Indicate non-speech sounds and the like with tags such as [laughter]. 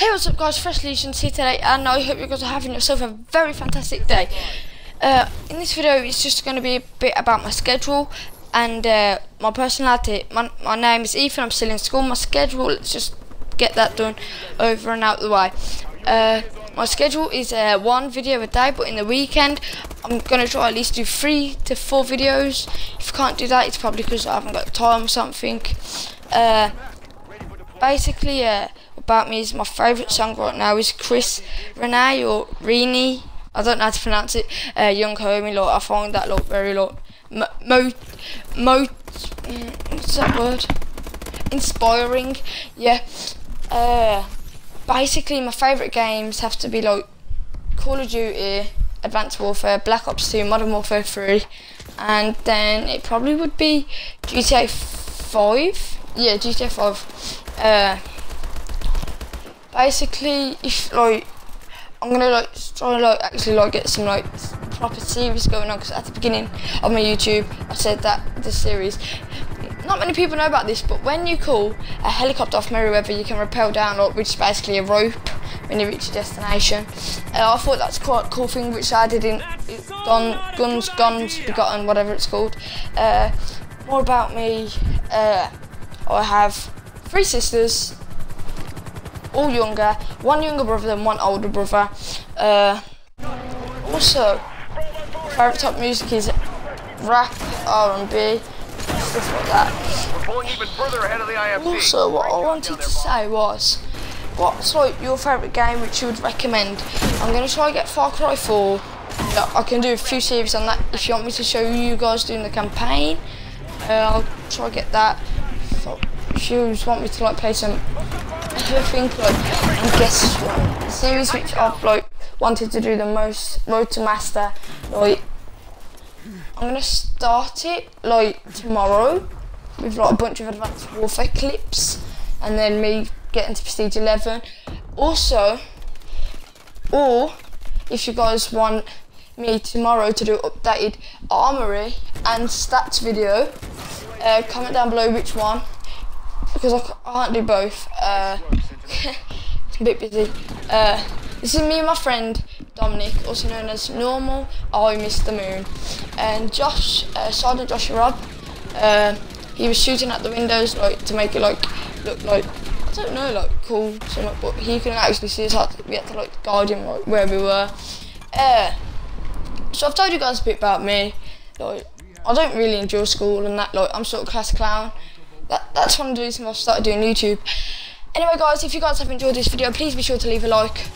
Hey, what's up, guys? Fresh Legions here today, and I hope you guys are having yourself a very fantastic day. Uh, in this video, it's just going to be a bit about my schedule and uh, my personality. My, my name is Ethan, I'm still in school. My schedule, let's just get that done over and out of the way. Uh, my schedule is uh, one video a day, but in the weekend, I'm going to try at least do three to four videos. If I can't do that, it's probably because I haven't got time or something. Uh, basically, uh, about me is my favourite song right now is Chris Renee or Rini. I don't know how to pronounce it. Uh, Young Homie, like I find that like very like mo mo, mo what's that word? Inspiring. Yeah. Uh, basically, my favourite games have to be like Call of Duty, Advanced Warfare, Black Ops 2, Modern Warfare 3, and then it probably would be GTA 5. Yeah, GTA 5. Uh, basically, if like I'm gonna like try to like actually like get some like proper series going on because at the beginning of my YouTube I said that this series. Not many people know about this, but when you call a helicopter off Merryweather, you can rappel down, which is basically a rope when you reach your destination. I thought that's quite a cool thing, which I did in Gun, Guns, Guns, Begotten, whatever it's called. Uh, more about me, uh, I have three sisters, all younger, one younger brother and one older brother. Uh, also, favourite top music is rap, R&B, stuff like that. We're pulling even further ahead of the IFC. Also, what I wanted to say was, what's like your favourite game which you would recommend? I'm going to try and get Far Cry 4. I can do a few series on that if you want me to show you guys doing the campaign. Uh, I'll try and get that. So, if you just want me to like play some Think like and guess what the series which I've like wanted to do the most Road to Master like I'm gonna start it like tomorrow with like a bunch of advanced warfare clips and then me getting to prestige 11 also or if you guys want me tomorrow to do updated armory and stats video uh, comment down below which one because I, can't do both. Uh, [laughs] a bit busy. Uh, this is me and my friend Dominic, also known as Normal I miss the Moon, and Josh, uh, Sergeant Joshua Rob. Uh, he was shooting at the windows like to make it like look like I don't know like cool something, but he couldn't actually see us. We had to like guide him like where we were. Uh, so I've told you guys a bit about me. Like I don't really enjoy school and that. Like I'm sort of class clown that, that's one of the reasons I've started doing YouTube. Anyway guys, if you guys have enjoyed this video, please be sure to leave a like.